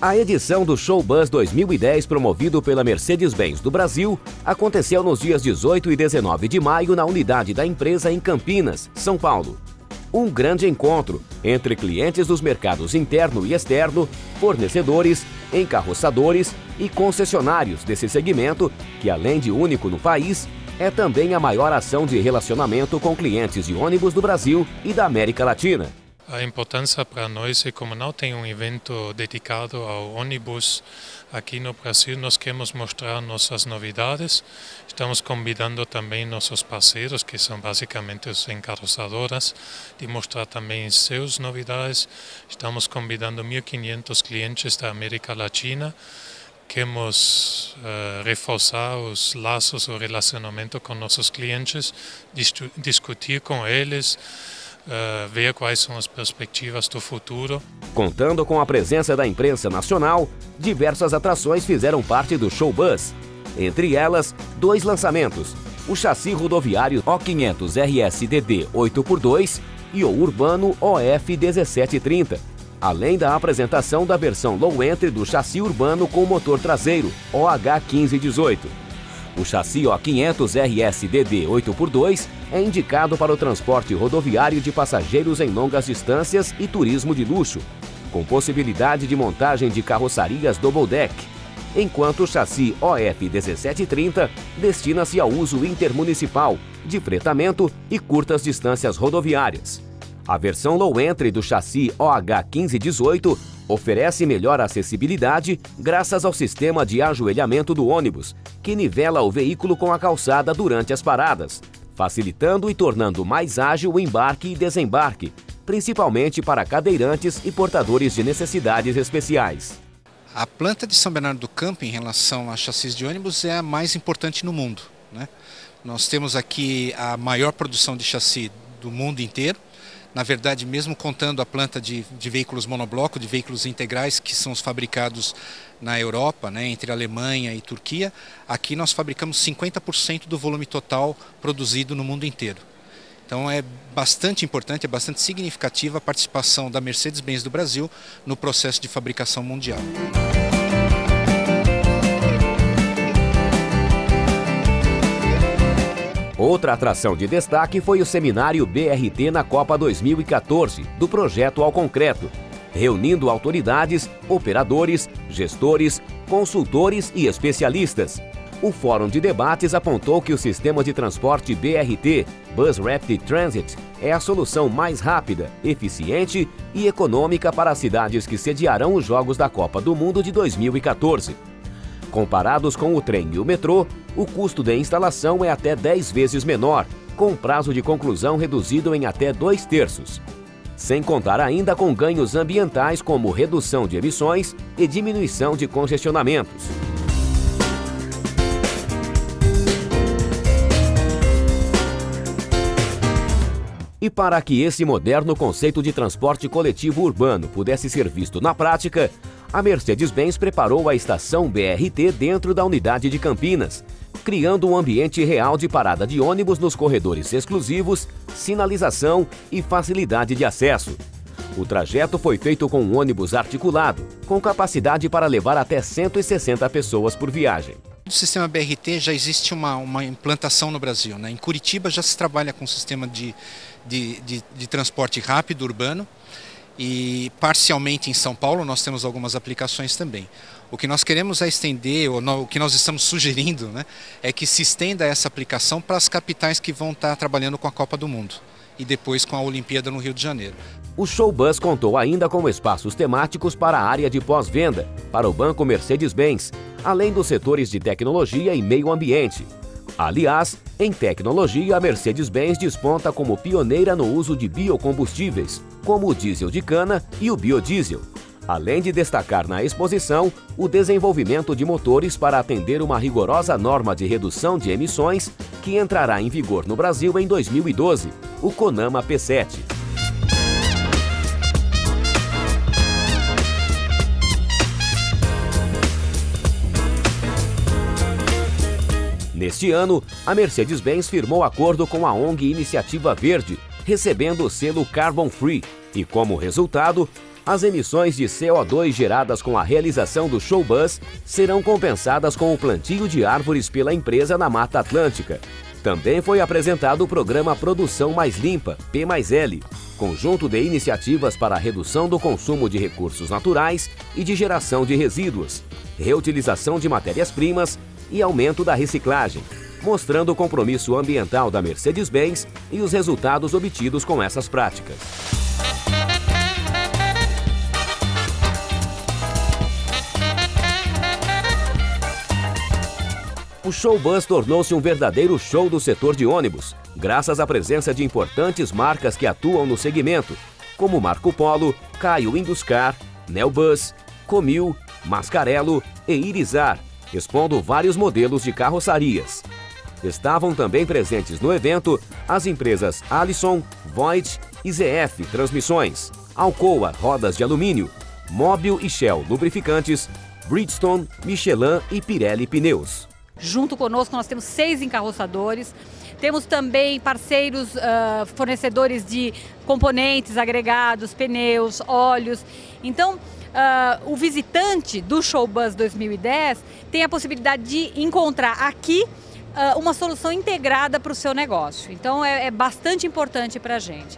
A edição do Show Bus 2010, promovido pela Mercedes-Benz do Brasil, aconteceu nos dias 18 e 19 de maio na unidade da empresa em Campinas, São Paulo. Um grande encontro entre clientes dos mercados interno e externo, fornecedores, encarroçadores e concessionários desse segmento, que além de único no país, é também a maior ação de relacionamento com clientes de ônibus do Brasil e da América Latina. A importância para nós é como não tem um evento dedicado ao ônibus aqui no Brasil, nós queremos mostrar nossas novidades. Estamos convidando também nossos parceiros, que são basicamente as encarroçadoras, de mostrar também seus novidades. Estamos convidando 1.500 clientes da América Latina queremos uh, reforçar os laços, o relacionamento com nossos clientes, discutir com eles, uh, ver quais são as perspectivas do futuro. Contando com a presença da imprensa nacional, diversas atrações fizeram parte do Show Bus. Entre elas, dois lançamentos: o chassi rodoviário O500 RSDD 8x2 e o Urbano OF 1730, além da apresentação da versão low entry do chassi urbano com motor traseiro OH 1518. O chassi O500 RSDD 8x2 é indicado para o transporte rodoviário de passageiros em longas distâncias e turismo de luxo, com possibilidade de montagem de carroçarias double deck, enquanto o chassi OF 1730 destina-se ao uso intermunicipal, de fretamento e curtas distâncias rodoviárias. A versão low entry do chassi OH 1518 oferece melhor acessibilidade graças ao sistema de ajoelhamento do ônibus, que nivela o veículo com a calçada durante as paradas, facilitando e tornando mais ágil o embarque e desembarque, principalmente para cadeirantes e portadores de necessidades especiais. A planta de São Bernardo do Campo, em relação a chassis de ônibus, é a mais importante no mundo. Né? Nós temos aqui a maior produção de chassi do mundo inteiro na verdade, mesmo contando a planta de, de veículos monobloco, de veículos integrais que são os fabricados na Europa, né, entre Alemanha e Turquia, aqui nós fabricamos 50% do volume total produzido no mundo inteiro. Então é bastante importante, é bastante significativa a participação da Mercedes-Benz do Brasil no processo de fabricação mundial. Outra atração de destaque foi o seminário BRT na Copa 2014, do Projeto ao Concreto, reunindo autoridades, operadores, gestores, consultores e especialistas. O Fórum de Debates apontou que o sistema de transporte BRT, Bus Rapid Transit, é a solução mais rápida, eficiente e econômica para as cidades que sediarão os Jogos da Copa do Mundo de 2014. Comparados com o trem e o metrô, o custo de instalação é até 10 vezes menor, com prazo de conclusão reduzido em até dois terços. Sem contar ainda com ganhos ambientais como redução de emissões e diminuição de congestionamentos. E para que esse moderno conceito de transporte coletivo urbano pudesse ser visto na prática, a Mercedes-Benz preparou a estação BRT dentro da unidade de Campinas, criando um ambiente real de parada de ônibus nos corredores exclusivos, sinalização e facilidade de acesso. O trajeto foi feito com um ônibus articulado, com capacidade para levar até 160 pessoas por viagem. O sistema BRT já existe uma, uma implantação no Brasil. Né? Em Curitiba já se trabalha com um sistema de, de, de, de transporte rápido urbano e parcialmente em São Paulo nós temos algumas aplicações também. O que nós queremos é estender, ou o que nós estamos sugerindo, né, é que se estenda essa aplicação para as capitais que vão estar trabalhando com a Copa do Mundo e depois com a Olimpíada no Rio de Janeiro. O Showbus contou ainda com espaços temáticos para a área de pós-venda, para o Banco Mercedes-Benz, além dos setores de tecnologia e meio ambiente. Aliás, em tecnologia, a Mercedes-Benz desponta como pioneira no uso de biocombustíveis, como o diesel de cana e o biodiesel. Além de destacar na exposição o desenvolvimento de motores para atender uma rigorosa norma de redução de emissões que entrará em vigor no Brasil em 2012, o CONAMA P7. Neste ano, a Mercedes-Benz firmou acordo com a ONG Iniciativa Verde, recebendo o selo Carbon Free, e como resultado, As emissões de CO2 geradas com a realização do show bus serão compensadas com o plantio de árvores pela empresa na Mata Atlântica. Também foi apresentado o programa Produção Mais Limpa, P L, conjunto de iniciativas para a redução do consumo de recursos naturais e de geração de resíduos, reutilização de matérias-primas e aumento da reciclagem, mostrando o compromisso ambiental da Mercedes-Benz e os resultados obtidos com essas práticas. O Showbus tornou-se um verdadeiro show do setor de ônibus, graças à presença de importantes marcas que atuam no segmento, como Marco Polo, Caio Induscar, Nelbus, Comil, Mascarello e Irizar, expondo vários modelos de carroçarias. Estavam também presentes no evento as empresas Allison, Voigt e ZF Transmissões, Alcoa Rodas de Alumínio, Mobil e Shell Lubrificantes, Bridgestone, Michelin e Pirelli Pneus. Junto conosco nós temos seis encarroçadores, temos também parceiros uh, fornecedores de componentes, agregados, pneus, óleos. Então, uh, o visitante do Showbus 2010 tem a possibilidade de encontrar aqui uma solução integrada para o seu negócio. Então, é, é bastante importante para a gente.